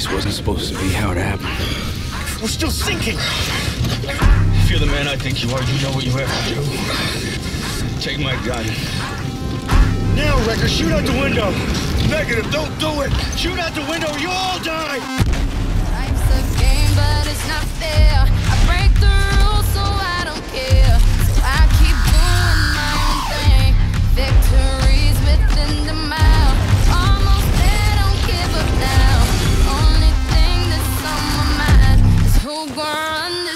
This wasn't supposed to be how it happened. We're still sinking. If you're the man I think you are, you know what you have to do. Take my gun. Now, Recker, shoot out the window. Negative, don't do it. Shoot out the window, you